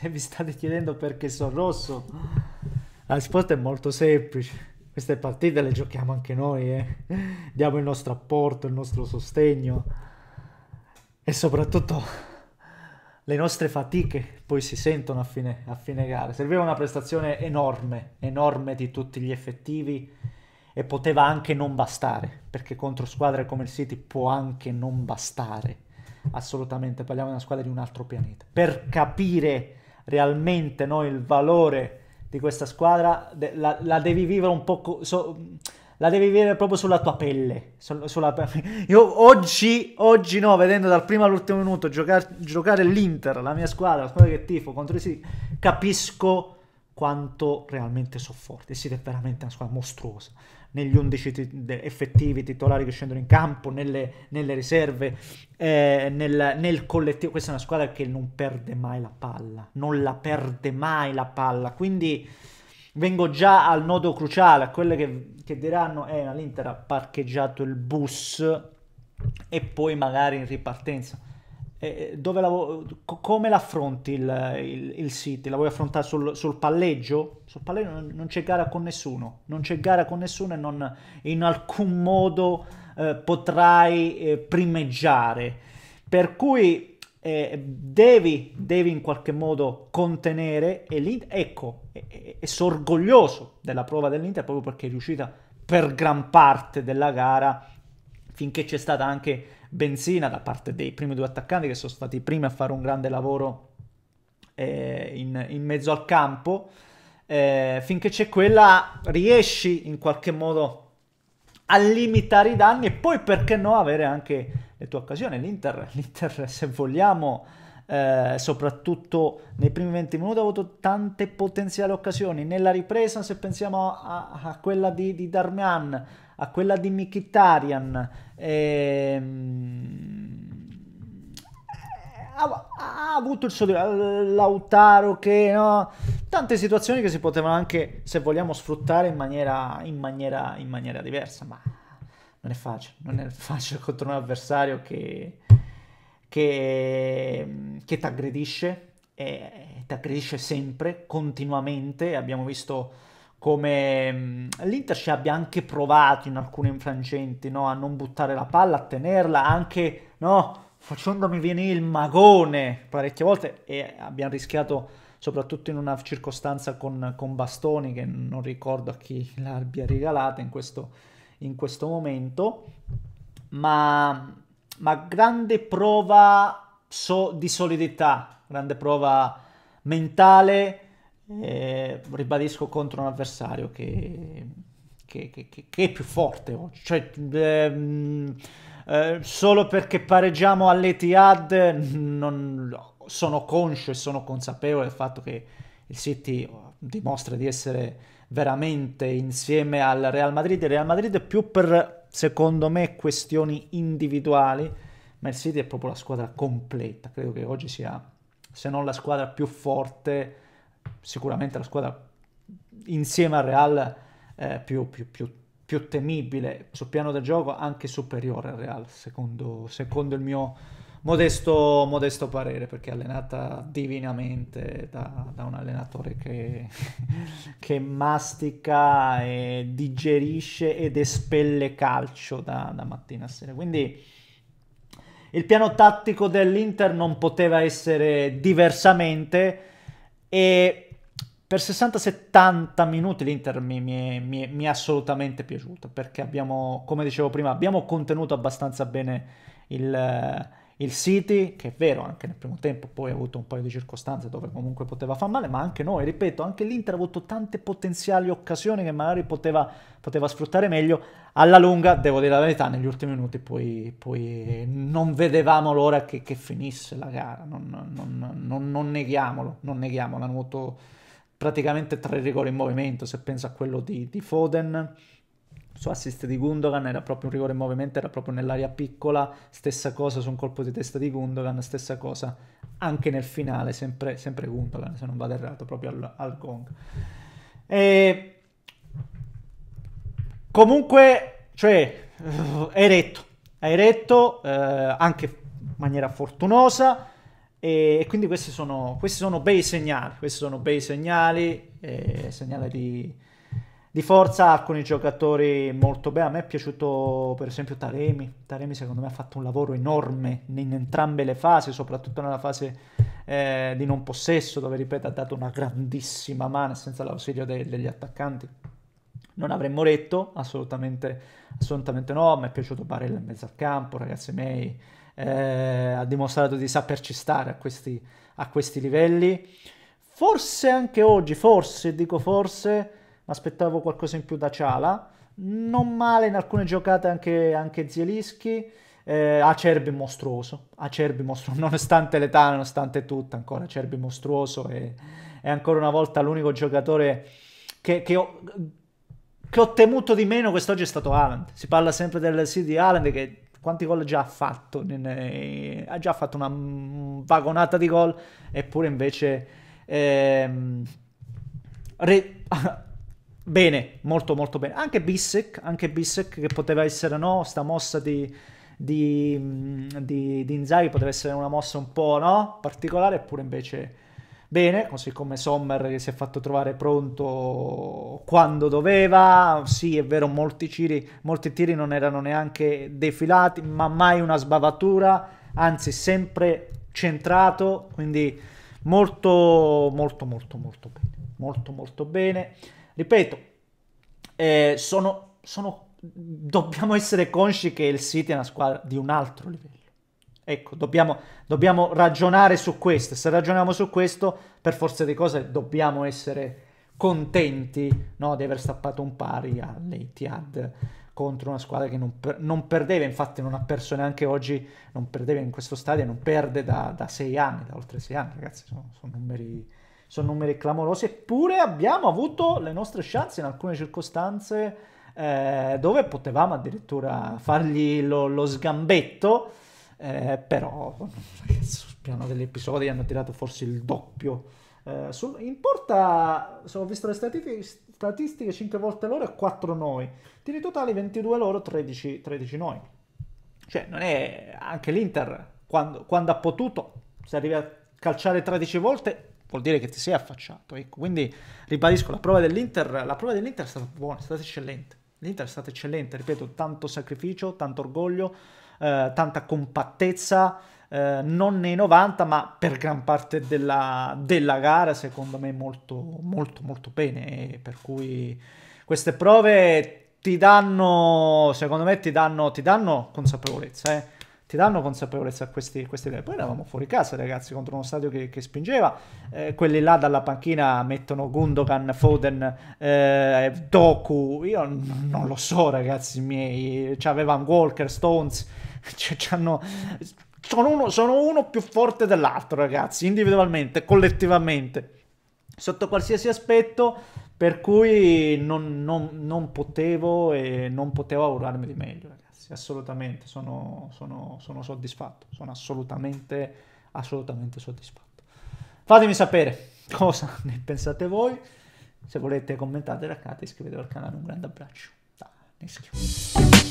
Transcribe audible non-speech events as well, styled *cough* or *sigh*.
Se vi state chiedendo perché sono rosso, la risposta è molto semplice. Queste partite le giochiamo anche noi, eh. diamo il nostro apporto, il nostro sostegno e soprattutto le nostre fatiche poi si sentono a fine, a fine gara. Serviva una prestazione enorme, enorme di tutti gli effettivi e poteva anche non bastare, perché contro squadre come il City può anche non bastare. Assolutamente, parliamo di una squadra di un altro pianeta. Per capire realmente no, il valore di questa squadra, la, la devi vivere un po'... So, la devi vivere proprio sulla tua pelle. Sulla... *laughs* Io oggi, oggi no, vedendo dal primo all'ultimo minuto giocare, giocare l'Inter, la mia squadra, la squadra che tifo contro i City, capisco quanto realmente sono forti. Il veramente una squadra mostruosa negli 11 t- effettivi titolari che scendono in campo, nelle, nelle riserve, eh, nel, nel, collettivo. Questa è una squadra che non perde mai la palla, non la perde mai la palla. Quindi vengo già al nodo cruciale, a quelle che, che diranno, eh, l'Inter ha parcheggiato il bus e poi magari in ripartenza eh, dove la, come l'affronti il, il, il, City? La vuoi affrontare sul, sul palleggio? Sul palleggio non, non, c'è gara con nessuno, non c'è gara con nessuno e non, in alcun modo eh, potrai eh, primeggiare. Per cui eh, devi, devi, in qualche modo contenere e l'Inter, ecco, e, e sono orgoglioso della prova dell'Inter proprio perché è riuscita per gran parte della gara finché c'è stata anche benzina da parte dei primi due attaccanti che sono stati i primi a fare un grande lavoro eh, in, in, mezzo al campo. Eh, finché c'è quella, riesci in qualche modo a limitare i danni e poi perché no avere anche le tue occasioni. L'Inter, *laughs* l'Inter se vogliamo, eh, soprattutto nei primi 20 minuti, ha avuto tante potenziali occasioni. Nella ripresa, se pensiamo a, a quella di, di Darmian, a quella di Mikitarian, ehm, ha, ha, avuto il suo Lautaro che no, tante situazioni che si potevano anche se vogliamo sfruttare in maniera, in maniera, in maniera diversa ma non è facile non è facile *laughs* contro un avversario che che, che ti aggredisce e ti aggredisce sempre continuamente. Abbiamo visto come mm, l'Inter ci abbia anche provato in alcuni infrangenti no? a non buttare la palla, a tenerla, anche no? facendomi venire il magone parecchie volte e abbiamo rischiato soprattutto in una circostanza con, con bastoni che non ricordo a chi l'abbia regalata in questo, in questo momento, ma, ma grande prova so, di solidità, grande prova mentale eh, ribadisco contro un avversario che, che, che, che, è più forte oggi. Cioè, ehm, eh, solo perché pareggiamo all'Etihad non, sono conscio e sono consapevole del fatto che il City dimostra di essere veramente insieme al Real Madrid. Il Real Madrid è più per, secondo me, questioni individuali, ma il City è proprio la squadra completa. Credo che oggi sia, se non la squadra più forte, sicuramente la squadra insieme al Real eh, più, più, più, più, temibile sul piano del gioco, anche superiore al Real, secondo, secondo il mio modesto, modesto, parere, perché è allenata divinamente da, da un allenatore che, *laughs* che, mastica e digerisce ed espelle calcio da, da mattina a sera. Quindi il piano tattico dell'Inter non poteva essere diversamente e per 60-70 minuti l'Inter mi, mi, mi, mi, è assolutamente piaciuto perché abbiamo, come dicevo prima, abbiamo contenuto abbastanza bene il, il City, che è vero, anche nel primo tempo poi ha avuto un paio di circostanze dove comunque poteva far male, ma anche noi, ripeto, anche l'Inter ha avuto tante potenziali occasioni che magari poteva, poteva sfruttare meglio. Alla lunga, devo dire la verità, negli ultimi minuti poi, poi non vedevamo l'ora che, che finisse la gara, non, non, non, non neghiamolo, non neghiamolo, hanno avuto praticamente tre rigori in movimento, se penso a quello di, di Foden, su assist di Gundogan era proprio un rigore in movimento, era proprio nell'area piccola, stessa cosa su un colpo di testa di Gundogan, stessa cosa anche nel finale, sempre, sempre Gundogan se non vado errato, proprio al, al gong. E... Comunque, cioè, hai retto, hai retto eh, anche in maniera fortunosa, E quindi questi sono, questi sono bei segnali, questi sono bei segnali, eh, segnali di, di forza, alcuni giocatori molto bene, a me è piaciuto per esempio Taremi, Taremi secondo me ha fatto un lavoro enorme in entrambe le fasi, soprattutto nella fase eh, di non possesso, dove ripeto ha dato una grandissima mano senza l'ausilio de- degli attaccanti. Non avremmo retto, assolutamente, assolutamente no, mi è piaciuto Barella in mezzo al campo, ragazzi miei, eh, ha dimostrato di saperci stare a questi, a questi livelli. Forse anche oggi, forse, dico forse, aspettavo qualcosa in più da Ciala. Non male in alcune giocate anche, anche Zielischi. Eh, Acerbi mostruoso, Acerbi mostruoso, *laughs* nonostante l'età, nonostante tutto, ancora Acerbi mostruoso e è ancora una volta l'unico giocatore che, che, ho, che ho temuto di meno quest'oggi è stato Haaland. Si parla sempre del sì di Haaland che quanti gol già ha fatto? ha già fatto una vagonata di gol, eppure invece... Ehm, re, *laughs* bene, molto molto bene. Anche Bissek, anche Bissek che poteva essere no, sta mossa di, di, di, di Inzaghi poteva essere una mossa un po' no, particolare, eppure invece bene, così come Sommer che si è fatto trovare pronto quando doveva. Sì, è vero, molti tiri, molti tiri non erano neanche defilati, ma mai una sbavatura, anzi sempre centrato, quindi molto molto molto molto bene. Molto molto bene. Ripeto, eh, sono, sono, dobbiamo essere consci che il City è una squadra di un altro livello. Ecco, dobbiamo, dobbiamo ragionare su questo. Se ragioniamo su questo, per forza di cose, dobbiamo essere contenti no, di aver stappato un pari all'Etihad contro una squadra che non, per, non, perdeva, infatti non ha perso neanche oggi, non perdeva in questo stadio, non perde da, da sei anni, da oltre sei anni, ragazzi, sono, sono, numeri, sono numeri clamorosi, eppure abbiamo avuto le nostre chance in alcune circostanze eh, dove potevamo addirittura fargli lo, lo sgambetto, eh, però sul piano degli episodi hanno tirato forse il doppio. Eh, sul, in porta, se ho visto le statistiche, statistiche 5 volte loro e 4 noi. Tiri totali 22 loro, 13, 13 noi. Cioè, non è anche l'Inter, quando, quando ha potuto, se arrivi a calciare 13 volte, vuol dire che ti sei affacciato. Ecco. Quindi ribadisco, la prova dell'Inter, la prova dell'Inter è stata buona, è stata eccellente. L'Inter è stata eccellente, ripeto, tanto sacrificio, tanto orgoglio eh, tanta compattezza, eh, non nei 90, ma per gran parte della, della gara, secondo me, molto, molto, molto bene. per cui queste prove ti danno, secondo me, ti danno, ti danno consapevolezza, eh ti danno consapevolezza a questi, questi livelli. Poi eravamo fuori casa, ragazzi, contro uno stadio che, che spingeva. Eh, quelli là dalla panchina mettono Gundogan, Foden, eh, Doku. Io n- non lo so, ragazzi miei. C'avevano Walker, Stones. *laughs* Cioè, c'hanno... Sono uno, sono uno più forte dell'altro, ragazzi, individualmente, collettivamente, sotto qualsiasi aspetto, per cui non, non, non potevo e non potevo augurarmi di meglio, ragazzi, assolutamente, sono, sono, sono soddisfatto, sono assolutamente, assolutamente soddisfatto. Fatemi sapere *laughs* cosa ne pensate voi, se volete commentate, raccate, iscrivetevi al canale, un grande abbraccio da Neschio.